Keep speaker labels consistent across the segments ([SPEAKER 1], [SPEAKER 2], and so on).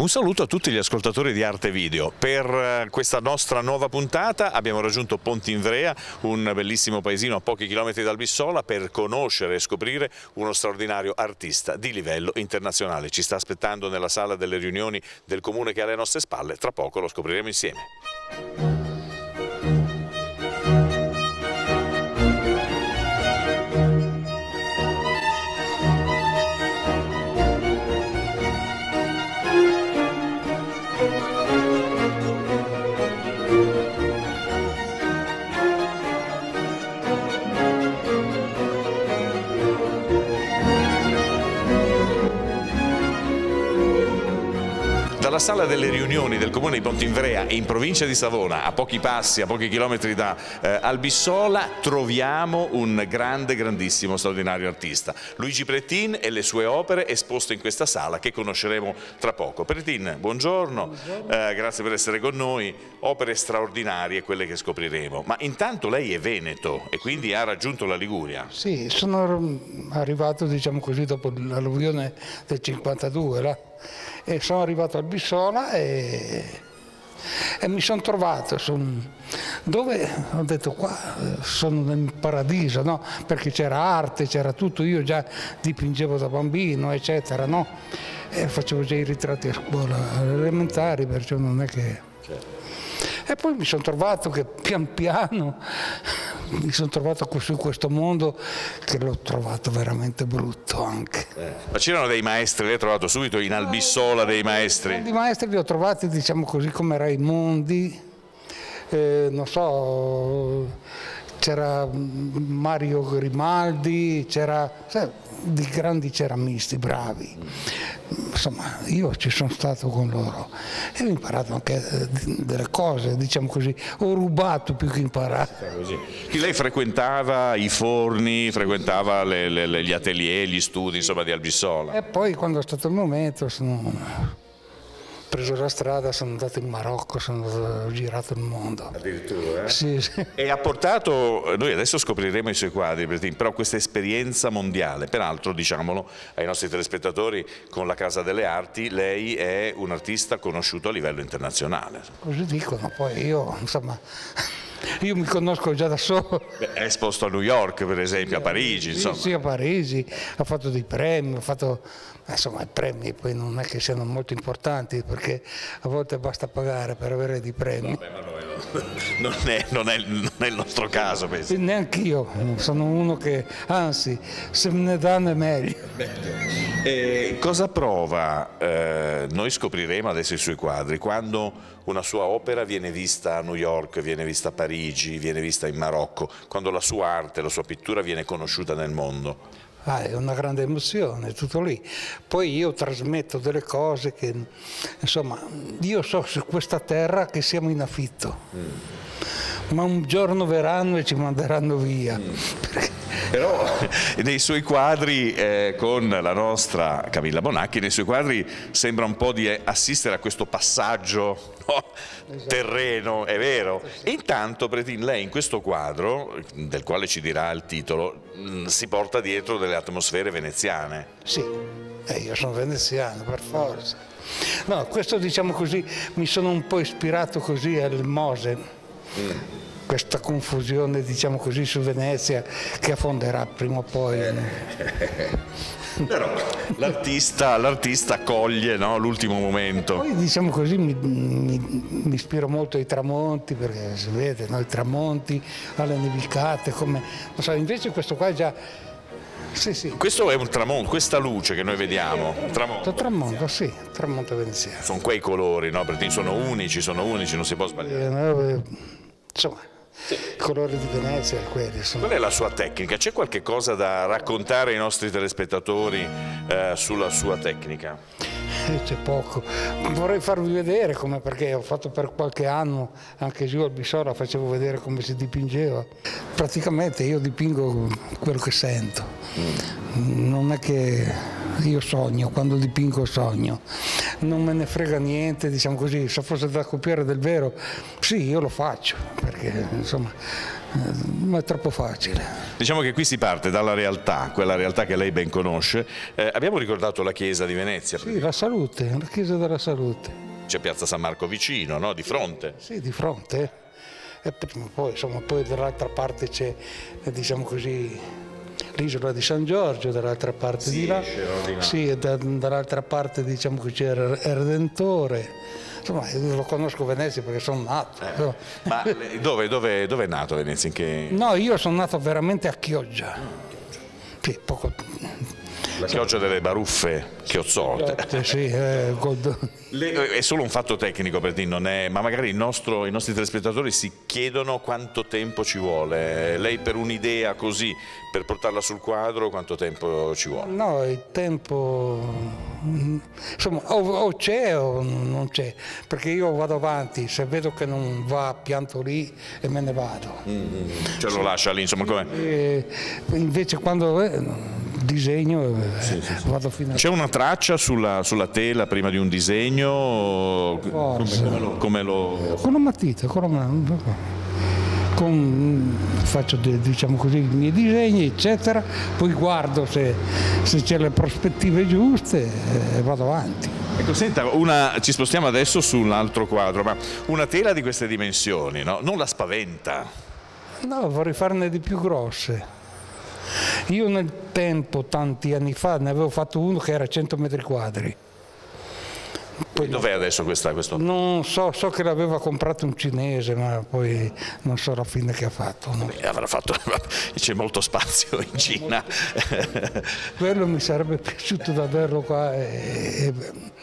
[SPEAKER 1] Un saluto a tutti gli ascoltatori di Arte Video. Per eh, questa nostra nuova puntata abbiamo raggiunto Pontinvrea, un bellissimo paesino a pochi chilometri dal Bissola, per conoscere e scoprire uno straordinario artista di livello internazionale. Ci sta aspettando nella sala delle riunioni del comune che è alle nostre spalle, tra poco lo scopriremo insieme. Dalla sala delle riunioni del comune di Pontinvrea in provincia di Savona, a pochi passi, a pochi chilometri da eh, Albissola, troviamo un grande, grandissimo, straordinario artista. Luigi Prettin e le sue opere esposte in questa sala che conosceremo tra poco. Prettin, buongiorno, buongiorno. Eh, grazie per essere con noi. Opere straordinarie quelle che scopriremo. Ma intanto lei è veneto e quindi ha raggiunto la Liguria.
[SPEAKER 2] Sì, sono arrivato diciamo così dopo l'alluvione del 52 là e sono arrivato al Bissola e, e mi sono trovato son, dove ho detto qua sono nel paradiso no? perché c'era arte c'era tutto io già dipingevo da bambino eccetera no? e facevo già i ritratti a scuola elementari perciò non è che certo. e poi mi sono trovato che pian piano mi sono trovato su questo mondo che l'ho trovato veramente brutto anche.
[SPEAKER 1] Eh. Ma c'erano dei maestri, ha trovato subito in Albissola dei maestri?
[SPEAKER 2] I maestri li ho trovati diciamo così come Raimondi, eh, non so, c'era Mario Grimaldi, c'era di grandi ceramisti bravi. Insomma, io ci sono stato con loro e ho imparato anche eh, delle cose, diciamo così, ho rubato più che imparato.
[SPEAKER 1] Lei frequentava i forni, frequentava le, le, gli atelier, gli studi insomma, di Albissola?
[SPEAKER 2] E poi quando è stato il momento sono preso la strada, sono andato in Marocco, sono andato, girato il mondo.
[SPEAKER 1] Addirittura?
[SPEAKER 2] Eh? Sì, sì.
[SPEAKER 1] E ha portato, noi adesso scopriremo i suoi quadri, però questa esperienza mondiale, peraltro diciamolo ai nostri telespettatori, con la Casa delle Arti, lei è un artista conosciuto a livello internazionale.
[SPEAKER 2] Così dicono, poi io insomma... Io mi conosco già da solo.
[SPEAKER 1] Beh, è esposto a New York, per esempio, a Parigi.
[SPEAKER 2] Sì, sì, a Parigi, ha fatto dei premi, ha fatto insomma i premi poi non è che siano molto importanti perché a volte basta pagare per avere dei premi.
[SPEAKER 1] Vabbè, ma noi non, è, non, è, non, è, il nostro caso, penso.
[SPEAKER 2] Neanche io, sono uno che, anzi, se me ne danno è meglio.
[SPEAKER 1] E cosa prova, eh, noi scopriremo adesso i suoi quadri, quando una sua opera viene vista a New York, viene vista a Parigi, viene vista in Marocco, quando la sua arte, la sua pittura viene conosciuta nel mondo?
[SPEAKER 2] Ah, è una grande emozione, tutto lì. Poi io trasmetto delle cose che, insomma, io so su questa terra che siamo in affitto, mm. Ma un giorno verranno e ci manderanno via. Mm.
[SPEAKER 1] Però nei suoi quadri eh, con la nostra Camilla Bonacchi, nei suoi quadri sembra un po' di assistere a questo passaggio no? esatto. terreno, è vero. E intanto Pretin, lei in questo quadro, del quale ci dirà il titolo, mh, mm, si porta dietro delle atmosfere veneziane.
[SPEAKER 2] Sì, eh, io sono veneziano per forza. No, questo diciamo così, mi sono un po' ispirato così al Mose. Questa confusione diciamo così su Venezia che affonderà prima o poi.
[SPEAKER 1] Però l'artista, coglie no, l'ultimo momento.
[SPEAKER 2] Poi diciamo così mi, mi, mi, ispiro molto ai tramonti perché si vede no, i tramonti, alle nevicate, come, so, invece questo qua è già sì, sì.
[SPEAKER 1] Questo è un tramonto, questa luce che noi vediamo.
[SPEAKER 2] Tramonto, tramonto sì, tramonto veneziano.
[SPEAKER 1] Sono quei colori, no? Perché sono unici, sono unici, non si può sbagliare.
[SPEAKER 2] Eh, insomma, sì. I colori di Venezia quelli sono.
[SPEAKER 1] Qual è la sua tecnica? C'è qualche cosa da raccontare ai nostri telespettatori eh, sulla sua tecnica?
[SPEAKER 2] Eh, c'è poco. Vorrei farvi vedere come perché ho fatto per qualche anno anche giù al Bissola, facevo vedere come si dipingeva. Praticamente io dipingo quello che sento. Mm. Non è che io sogno, quando dipingo sogno non me ne frega niente, diciamo così, se fosse da copiare del vero, sì, io lo faccio, perché insomma ma è troppo facile.
[SPEAKER 1] Diciamo che qui si parte dalla realtà, quella realtà che lei ben conosce. Eh, abbiamo ricordato la chiesa di Venezia.
[SPEAKER 2] Sì, la salute, la chiesa della salute.
[SPEAKER 1] C'è Piazza San Marco vicino, no? di fronte.
[SPEAKER 2] Sì, di fronte. E poi, insomma, poi dall'altra parte c'è, diciamo così, l'isola di San Giorgio, dall'altra parte
[SPEAKER 1] sì,
[SPEAKER 2] di là.
[SPEAKER 1] Di là.
[SPEAKER 2] Sì, da, dall'altra parte diciamo che c'è il Redentore. Insomma, io lo conosco Venezia perché sono nato.
[SPEAKER 1] Eh, ma dove, dove, dove, è nato Venezia? Che...
[SPEAKER 2] No, io sono nato veramente a Chioggia. Sì, poco...
[SPEAKER 1] La chioggia delle baruffe chiozzolte.
[SPEAKER 2] Sì, eh,
[SPEAKER 1] Le, è solo un fatto tecnico per non è, ma magari nostro, i nostri telespettatori si chiedono quanto tempo ci vuole. Lei per un'idea così, per portarla sul quadro, quanto tempo ci vuole?
[SPEAKER 2] No, il tempo insomma o, c'è o non c'è, perché io vado avanti, se vedo che non va pianto lì e me ne vado.
[SPEAKER 1] Mm, ce lo sì. lascia lì, insomma come?
[SPEAKER 2] E, invece quando eh, disegno eh, sì, sì, vado fino a...
[SPEAKER 1] C'è una traccia sulla, sulla, tela prima di un disegno? Come, come, lo, come lo...
[SPEAKER 2] Con una matita, con una con, faccio diciamo così, i miei disegni, eccetera, poi guardo se, se c'è le prospettive giuste e vado avanti.
[SPEAKER 1] Ecco, senta, una, ci spostiamo adesso su un altro quadro, ma una tela di queste dimensioni, no? non la spaventa?
[SPEAKER 2] No, vorrei farne di più grosse. Io nel tempo, tanti anni fa, ne avevo fatto uno che era 100 metri quadri.
[SPEAKER 1] Poi dov'è adesso questa, questo?
[SPEAKER 2] Non so, so che l'aveva comprato un cinese, ma poi non so la fine che ha fatto. No?
[SPEAKER 1] Beh, avrà fatto, c'è molto spazio in Cina.
[SPEAKER 2] Quello mi sarebbe piaciuto da averlo qua e, e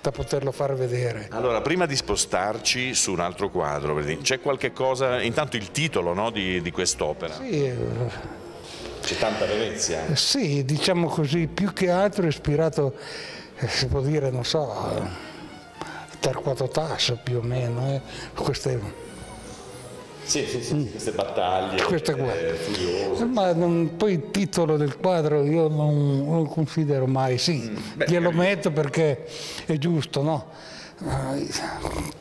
[SPEAKER 2] da poterlo far vedere.
[SPEAKER 1] Allora, prima di spostarci su un altro quadro, c'è qualche cosa, intanto il titolo no, di, di quest'opera.
[SPEAKER 2] Sì, eh,
[SPEAKER 1] c'è tanta Venezia?
[SPEAKER 2] Eh, sì, diciamo così, più che altro è ispirato, eh, si può dire, non so, Tarquato Tasso più o meno, eh. queste...
[SPEAKER 1] Sì, sì, sì, queste battaglie
[SPEAKER 2] queste eh, Ma non, poi il titolo del quadro io non, non lo considero mai, sì, mm. Beh, glielo metto perché è giusto, no?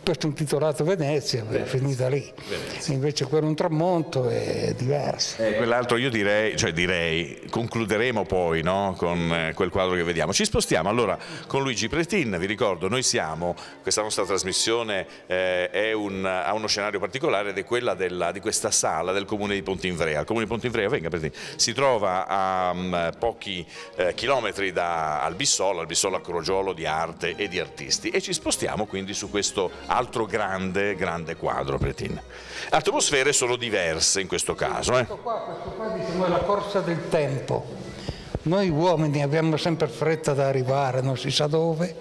[SPEAKER 2] Questo è un titolato Venezia, Venezia. è finita lì. Venezia. Invece quello un tramonto è diverso.
[SPEAKER 1] Eh, quell'altro io direi, cioè direi, concluderemo poi no, con eh, quel quadro che vediamo. Ci spostiamo allora con Luigi Pretin, vi ricordo, noi siamo, questa nostra trasmissione eh, un, ha uno scenario particolare ed è quella della, di questa sala del comune di Pontinvrea. Il comune di Pontinvrea, venga Pretin, si trova a um, pochi eh, chilometri da Albissola, Albissola Crogiolo di arte e di artisti e ci spostiamo siamo quindi su questo altro grande, grande quadro Pretin. Atmosfere sono diverse in questo caso.
[SPEAKER 2] Eh? Questo qua, questo qua diciamo, è la corsa del tempo. Noi uomini abbiamo sempre fretta da arrivare, non si sa dove.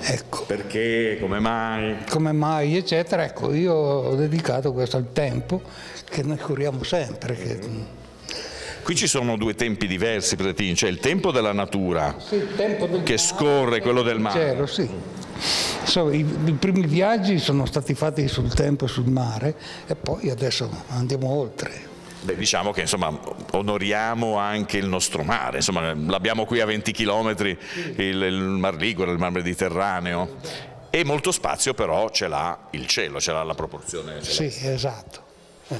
[SPEAKER 2] Ecco.
[SPEAKER 1] Perché, come mai?
[SPEAKER 2] Come mai, eccetera. Ecco, io ho dedicato questo al tempo che noi curiamo sempre. Che...
[SPEAKER 1] Qui ci sono due tempi diversi, Pretin, c'è il tempo della natura
[SPEAKER 2] sì, tempo del
[SPEAKER 1] che
[SPEAKER 2] mare,
[SPEAKER 1] scorre, quello del mare.
[SPEAKER 2] Cielo, sì. So, i, i, primi viaggi sono stati fatti sul tempo e sul mare e poi adesso andiamo oltre.
[SPEAKER 1] Beh, diciamo che insomma, onoriamo anche il nostro mare, insomma, l'abbiamo qui a 20 km, il, il Mar Ligure, il Mar Mediterraneo e molto spazio però ce l'ha il cielo, ce l'ha la proporzione.
[SPEAKER 2] Sì, esatto. Eh,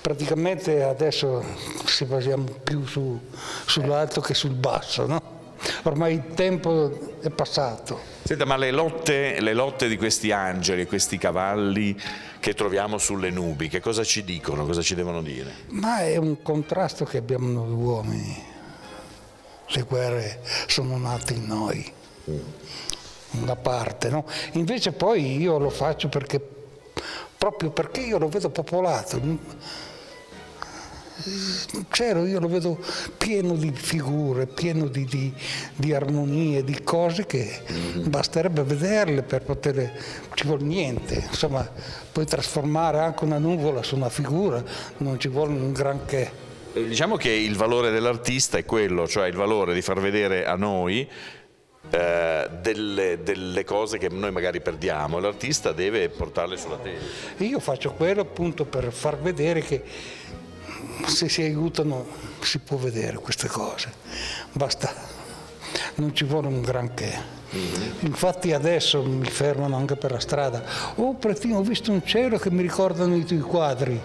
[SPEAKER 2] praticamente adesso si basiamo più su, sull'alto che sul basso, no? Ormai il tempo è passato.
[SPEAKER 1] Senta, ma le lotte, le lotte di questi angeli, questi cavalli che troviamo sulle nubi, che cosa ci dicono, cosa ci devono dire?
[SPEAKER 2] Ma è un contrasto che abbiamo noi uomini. Le guerre sono nate in noi, una parte, no? Invece poi io lo faccio perché, proprio perché io lo vedo popolato cielo io lo vedo pieno di figure, pieno di, di, di armonie, di cose che mm-hmm. basterebbe vederle per poter, ci vuole niente, insomma puoi trasformare anche una nuvola su una figura, non ci vuole un granché.
[SPEAKER 1] Eh, diciamo che il valore dell'artista è quello, cioè il valore di far vedere a noi eh, delle, delle, cose che noi magari perdiamo, l'artista deve portarle sulla tela.
[SPEAKER 2] Io faccio quello appunto per far vedere che se si aiutano si può vedere queste cose, basta, non ci vuole un granché. Mm-hmm. Infatti adesso mi fermano anche per la strada. Oh, Pretino, ho visto un cielo che mi ricordano i tuoi quadri.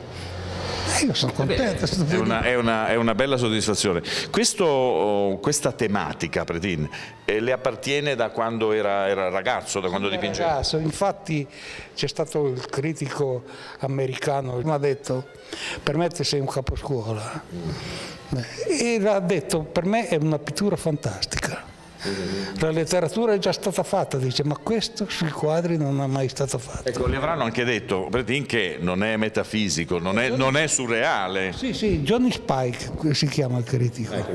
[SPEAKER 2] Io sono contento.
[SPEAKER 1] È una, è, una, è una, bella soddisfazione. Questo, questa tematica, Pretin, eh, le appartiene da quando era, era ragazzo, da quando dipingeva?
[SPEAKER 2] Ragazzo, infatti c'è stato il critico americano che mi ha detto per me sei un caposcuola e ha detto per me è una pittura fantastica la letteratura è già stata fatta, dice, ma questo sui quadri non è mai stato fatto.
[SPEAKER 1] Ecco, le avranno anche detto, Bretin, che non è metafisico, non è, non è, surreale.
[SPEAKER 2] Sì, sì, Johnny Spike si chiama il critico. Ecco,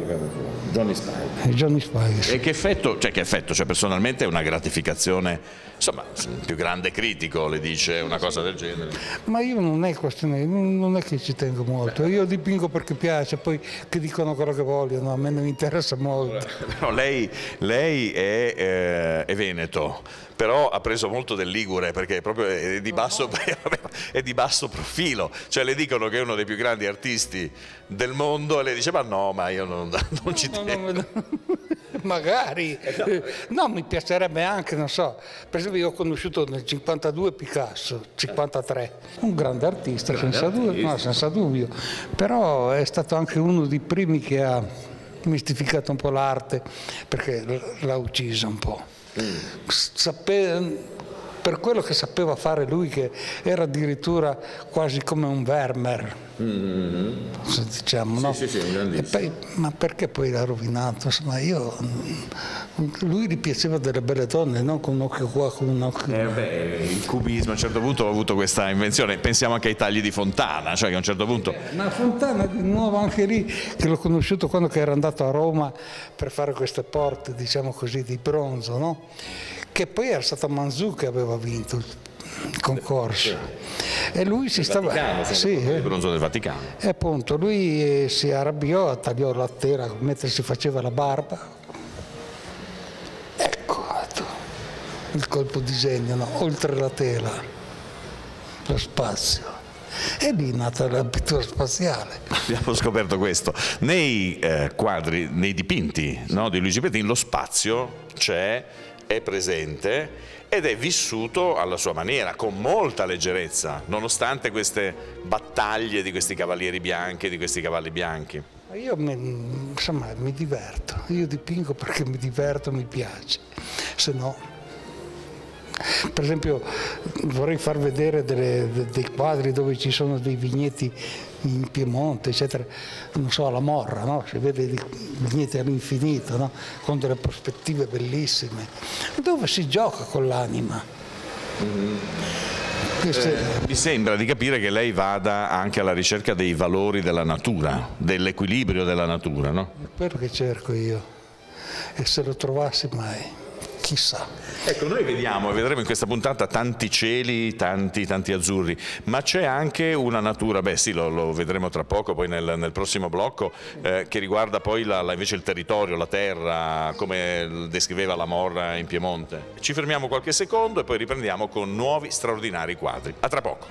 [SPEAKER 1] Johnny Spike.
[SPEAKER 2] Johnny Spike sì.
[SPEAKER 1] E che effetto, cioè che effetto, cioè personalmente è una gratificazione, insomma, il più grande critico le dice una cosa del genere.
[SPEAKER 2] Ma io non è questione, non è che ci tengo molto, io dipingo perché piace, poi che dicono quello che vogliono, a me non interessa molto.
[SPEAKER 1] No, lei, lei è, eh, è, veneto, però ha preso molto del Ligure perché proprio è di, basso, è di, basso, profilo, cioè le dicono che è uno dei più grandi artisti del mondo e lei dice ma no, ma io non, non ci tengo. No, no,
[SPEAKER 2] magari, no, mi piacerebbe anche, non so, per esempio io ho conosciuto nel 52 Picasso, 53, un grande artista, grande senza, artista. Dubbio, no, senza dubbio, però è stato anche uno dei primi che ha mistificato un po' l'arte perché l'ha uccisa un po'. Mm. Sape, per quello che sapeva fare lui, che era addirittura quasi come un Vermeer, mm-hmm. diciamo, no?
[SPEAKER 1] Sì, sì, sì,
[SPEAKER 2] poi, ma perché poi l'ha rovinato? Insomma, io, lui gli piaceva delle belle donne, non con un occhio qua, con un occhio
[SPEAKER 1] eh beh, il cubismo a un certo punto ha avuto questa invenzione, pensiamo anche ai tagli di Fontana, cioè che a un certo punto...
[SPEAKER 2] Eh, ma Fontana di nuovo anche lì, che l'ho conosciuto quando era andato a Roma per fare queste porte, diciamo così, di bronzo, no? Che poi era stato Manzù che aveva vinto il concorso. E lui si stava
[SPEAKER 1] Vaticano, sì, il bronzo del Vaticano.
[SPEAKER 2] E appunto lui eh, si arrabbiò tagliò la tela mentre si faceva la barba. Ecco il colpo di segno no? oltre la tela lo spazio. E lì è nata la pittura spaziale.
[SPEAKER 1] Abbiamo scoperto questo. Nei eh, quadri, nei dipinti no, di Luigi Pettin lo spazio c'è è presente ed è vissuto alla sua maniera, con molta leggerezza, nonostante queste battaglie di questi cavalieri bianchi e di questi cavalli bianchi.
[SPEAKER 2] Io mi, insomma, mi diverto, io dipingo perché mi diverto, mi piace, se no per esempio vorrei far vedere delle, dei quadri dove ci sono dei vigneti in Piemonte, eccetera, non so, alla Morra, no? si vede vigneti all'infinito, no? con delle prospettive bellissime, dove si gioca con l'anima.
[SPEAKER 1] Mm-hmm. Eh, mi sembra di capire che lei vada anche alla ricerca dei valori della natura, dell'equilibrio della natura, no?
[SPEAKER 2] È quello che cerco io, e se lo trovassi mai chissà.
[SPEAKER 1] Ecco, noi vediamo e vedremo in questa puntata tanti cieli, tanti, tanti azzurri, ma c'è anche una natura, beh sì, lo, lo vedremo tra poco, poi nel, nel prossimo blocco, eh, che riguarda poi la, la, invece il territorio, la terra, come descriveva la Morra in Piemonte. Ci fermiamo qualche secondo e poi riprendiamo con nuovi straordinari quadri. A tra poco.